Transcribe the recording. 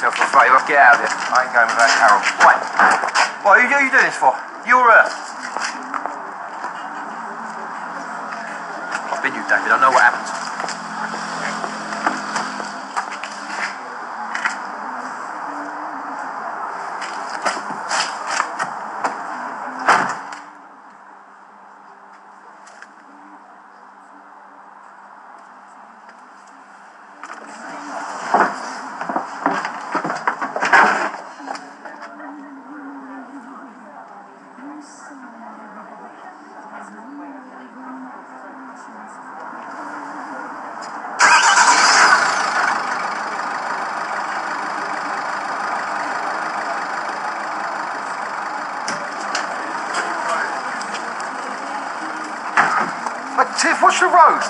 yourself for favour. Get out of here. I ain't going without Carol. Right. What are you, are you doing this for? You're uh I've been you, David. I know what happens. But Tiff, what's your road?